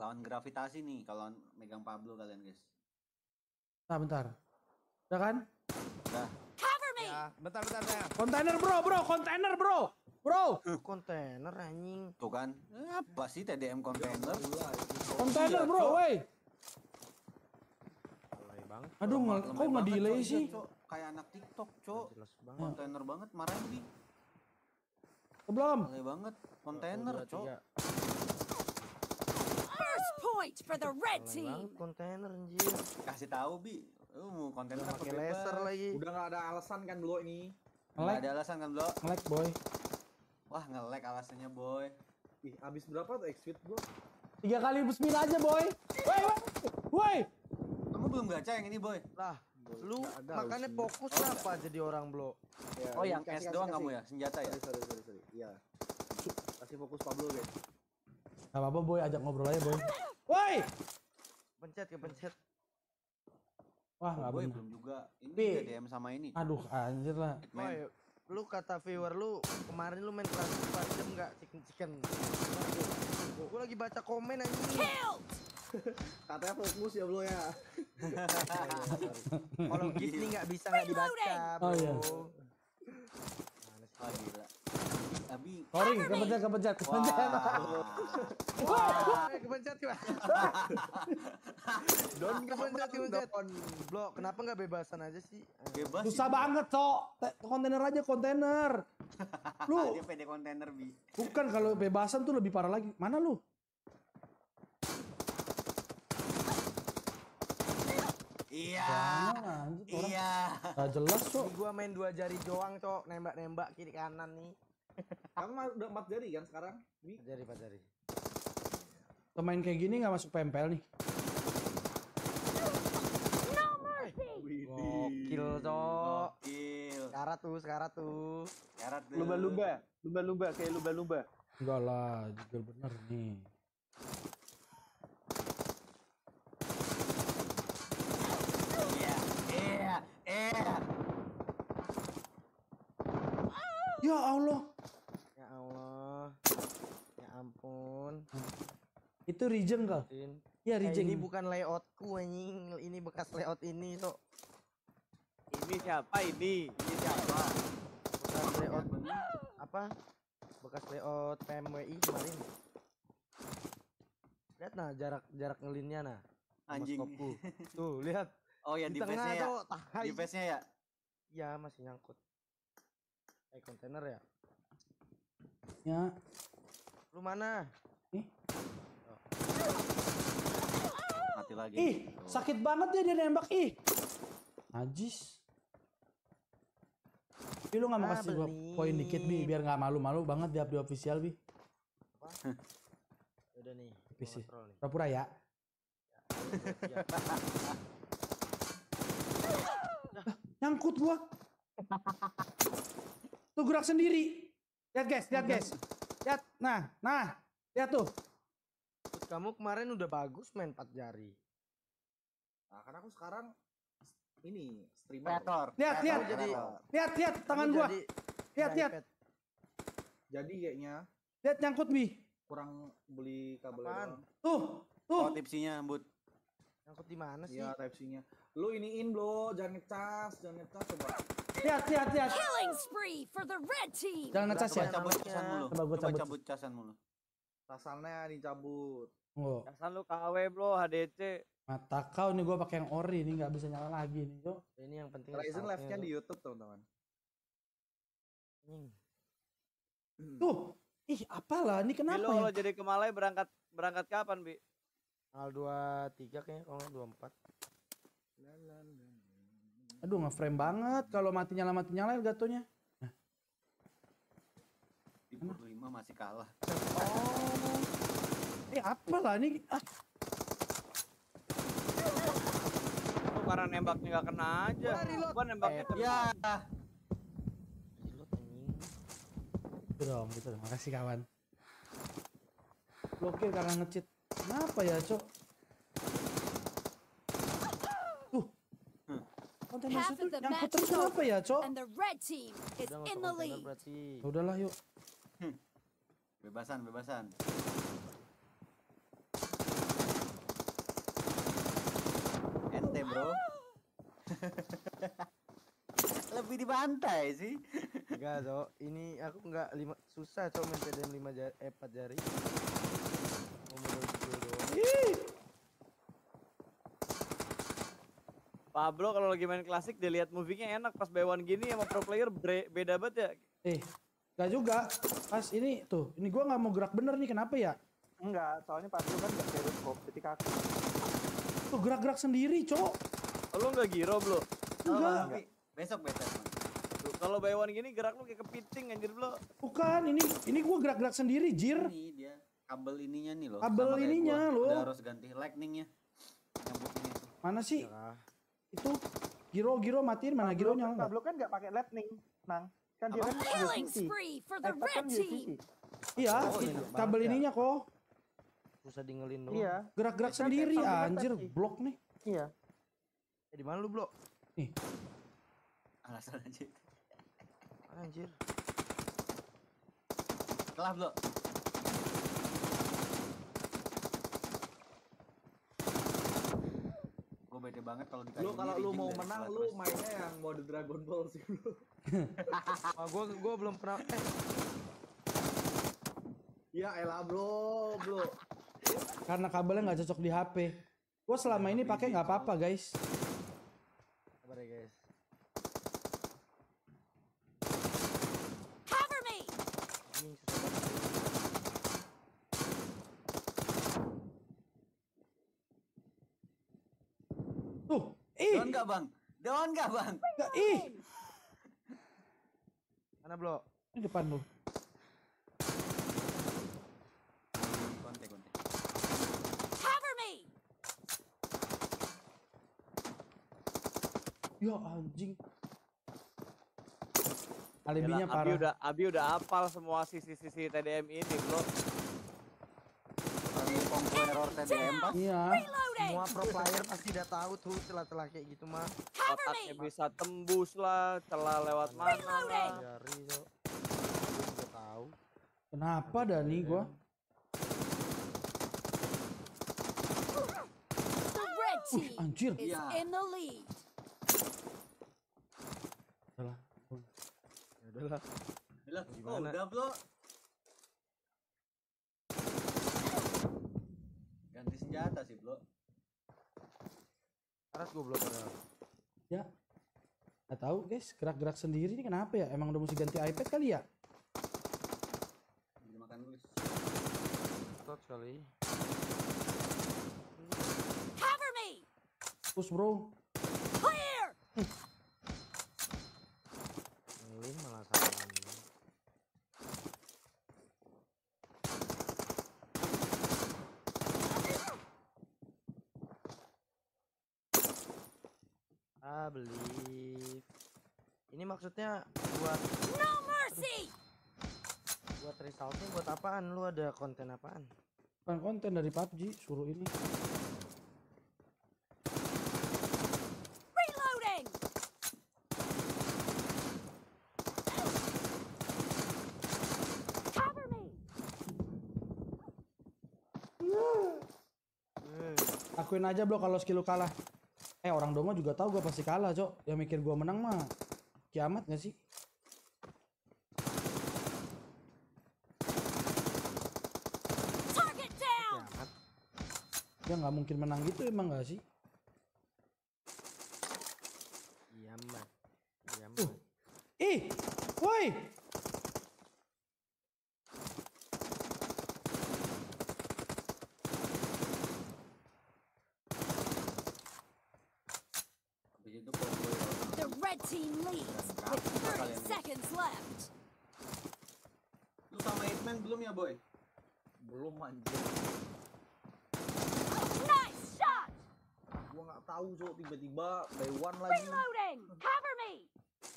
lawan gravitasi nih kalau megang Pablo kalian guys. Bentar, bentar. Udah kan? Udah. Cover me! Ya, bentar bentar bentar. Kontainer bro, bro, kontainer bro. Bro, Kontainer anjing. Tuh kan. Apa sih TDM kontainer? kontainer bro, woi. Banget. Aduh, nge- kok nggak delay sih? Cok. Kayak anak TikTok, Cok. Jelas banget. Kontainer banget marahin di. Belum. Alay banget. Kontainer, Cok. Point for the red team! kontainer anjir. Kasih tahu bi. Lu mau kontainer pakai bebas? laser lagi. Udah nggak ada alasan kan dulu ini. Nggak Nge-lag, ada alasan kan, Bro? nge-lag boy. Wah, nge-lag alasannya, boy. Ih, habis berapa tuh exit bro? Tiga kali bismillah aja boy. Woi, woi. Woi. Kamu belum gacha yang ini, boy? Lah, lu Nggak ada, makanya Uzi. fokus lah apa jadi orang blo. Ya, Oh, yang kasih, S doang kasih. kamu ya? Senjata ya? Sorry, sorry, sorry. Iya. Kasih fokus Pablo guys. Gak apa-apa boy, ajak ngobrol aja boy. Woi. Pencet ke pencet. Wah, nggak boy, benar. belum juga. Ini Bi. TDM sama ini. Aduh, anjir lah. Woy, lu kata viewer lu kemarin lu main kelas 4 jam enggak chicken chicken. Gua lagi baca komen anjing. Katanya fokus ya bro ya. Kalau gini nggak bisa nggak dibaca, bro. Oh, iya. Gila. Abi. Sorry, kepencet, kepencet, kepencet. Wah. Kepencet. Don kepencet, kepencet. Blo, kenapa nggak bebasan aja sih? Bebas. Susah banget, Cok. Kontainer aja kontainer. Lu dia pede kontainer, Bi. bukan kalau bebasan tuh lebih parah lagi. Mana lu? Iya. Orang Iya. Gak jelas, Cok. Ini gua main dua jari doang, Cok. Nembak-nembak kiri kanan nih. Kamu mah udah empat jari kan sekarang? Empat jari, empat jari. Pemain kayak gini nggak masuk pempel nih. No mercy! Gokil, Cok. Gokil. Sekarang tuh, sekarang tuh. Syarat tuh. Lumba-lumba, lumba-lumba kayak lumba-lumba. Enggak lah, juga bener nih. Iya. Iya. Iya. Ya Allah, Allah. Ampun. itu regen kah? Din. Ya Eh, regen. ini bukan layoutku anjing. Ini bekas layout ini, Cok. Ini siapa ini? Ini siapa? Bekas layout apa? Bekas layout PMWI kemarin. Lihat nah jarak jarak ngelinnya nah. Anjing. Tuh, lihat. Oh ya, Di defense-nya tengah, ya. Cok. Tai. Defense-nya ya. Iya, masih nyangkut. Eh, kontainer ya? Ya, Lu mana? nih. Mati lagi. Ih, sakit banget ya dia nembak. Ih. Najis. Bi, lu nggak mau Ah, kasih gua poin dikit, Bi, biar nggak malu-malu banget di di official, Bi. Udah nih. PC. Pura-pura ya. Ya. Nyangkut gua. Tuh gerak sendiri. Lihat guys, lihat guys. Nah, nah. Lihat tuh. Terus kamu kemarin udah bagus main 4 jari. Nah, karena aku sekarang ini streamer. Kreator. Lihat, lihat. Jadi-. Lihat, lihat tangan gua. jadi- Lihat, jadi lihat. Jadi kayaknya Lihat nyangkut, Bi. kurang beli kabel. Tuh. Tuh. Oh, tipsinya, Bud. Nyangkut di mana sih? Iya, type C-nya. Lu iniin bro, jangan ngecas, jangan ngecas coba. Lihat, lihat, lihat. Killing spree for the red team! Jangan ngecas ya. Coba cabut casan mulu. Coba gua cabut. cabut casan mulu. Tasalnya dicabut. Oh, Dasar lu KW bro, HDC. mata kau nih gua pakai yang ori nih nggak bisa nyala lagi nih, Jo. Ini yang penting Ryzen live-nya di YouTube teman-teman. Anjing. Tuh. Ih, apalah ini kenapa lu kalau ya? jadi ke Malai berangkat berangkat kapan, Bi? Tanggal 23 kayaknya kalau nggak 24. Aduh, nge-frame banget kalau mati nyala mati nyala gatonya. Di 5 masih kalah. Oh. Eh, apalah ini? Ah, karena nembaknya nggak kena aja. Gua nembaknya Eh, kena. Ya. Reload anjing. gitu dong, gitu dong. Makasih kawan. Blokir karena ngecit. Apa ya, Cok? Tuh. Terus apa ya, Cok? Ya udahlah, yuk. Hmm. Bebasan, bebasan. Ente, Bro. Lebih dibantai sih. Enggak, Cok. Ini aku enggak lima susah, Cok, main PDM eh, jari, eh, jari. Oh, Pablo kalau lagi main klasik dilihat movie-nya enak pas B1 gini sama pro player bre- beda banget ya. eh, gak juga. Pas ini tuh, ini gua nggak mau gerak bener nih. Kenapa ya? Enggak, soalnya Pablo kan nggak periscope, jadi kaku. Tuh gerak-gerak sendiri, cok. Lu nggak giro, Bro? Enggak. Tapi besok. Tuh, Kalau B1 gini gerak lu kayak kepiting anjir, Bro. Bukan, ini ini gua gerak-gerak sendiri, jir. Ini dia kabel ininya nih loh. Kabel ininya gua. loh. Udah harus ganti lightningnya. Nyambut ini tuh. Mana sih? Ah, Itu giro giro matiin mana Pablo, gironya? enggak? Pablo kan nggak pakai lightning, Nang. Kan dia kan spree for the iPad kan red team. Iya, Oh, iya, kabel ya. ininya kok. susah dingelin doang. Iya, Gerak-gerak Kan sendiri, anjir. Blok nih. iya. Eh, di mana lu, Bro? Alasan aja. Anjir. Kelah belum? Bete banget kalau dikasih Lu kalau lu mau menang lu mainnya yang mode Dragon Ball sih lu. Ah, gua gua belum pernah eh Ya elah bro, bro. Karena kabelnya nggak cocok di HP. Gua selama ini pakai nggak apa-apa, guys. sabar ya, guys. Cover me. Ini susah banget. Tuh, ih, Down nggak bang? Down nggak bang? nggak ih. Mana, Bro? Ini depan lu. Kontek kontek. Cover me. Ya anjing. Alibinya Abi parah. udah Abi udah hafal semua sisi-sisi TDM ini, Bro. Kongko error TDM pas. Iya. Semua pro player pasti udah tahu tuh celah-celah kayak gitu mah. Otaknya bisa tembus lah, celah lewat mana lah. Jari. Gua juga tahu. Kenapa Dani gua? Uh, anjir. Yeah. in the lead. Salah. Ya udahlah. Bilang, oh Gimana? udah bro. Ganti senjata sih bro. Aras gua belum pernah. Ya. Nggak tahu guys, gerak-gerak sendiri ini kenapa ya? Emang udah mesti ganti iPad kali ya? Beli makan dulu. Tot kali. Cover me. Push bro. Clear. Ah, believe. Ini maksudnya buat No mercy. buat resultnya buat apaan? Lu ada konten apaan? Bukan konten dari PUBG, suruh ini. Reloading. Cover me. Eh, Akuin aja bro kalau skill lu kalah. Eh orang dongo juga tahu gua pasti kalah, Cok. Yang mikir gua menang mah kiamat gak sih? Target down. kiamat. Ya nggak mungkin menang gitu emang gak sih? Kiamat. Kiamat. Ih, woi. Habis itu Kongko error. The red team leads with 30 seconds left. Lu sama Hitman belum ya boy? Belum anjir. Nice shot. Gua nggak tahu so tiba-tiba by one lagi. Reloading. Cover me.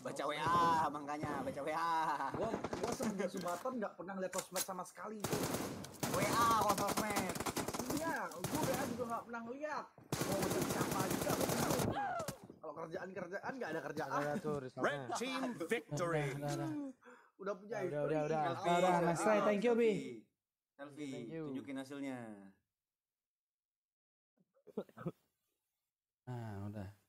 Baca WA makanya baca WA. Gua gua semenjak Subatan nggak pernah lihat sosmed sama sekali. WA kok sosmed. Iya, gua WA juga nggak pernah ngeliat. Mau ngecek siapa juga gua nggak tahu. Kalau kerjaan-kerjaan nggak ada kerjaan. Resultnya. Team victory udah punya nah, udah, udah udah. selfie, udah udah. next slide thank you bi. Selfie, selfie. You. tunjukin hasilnya. Nah udah.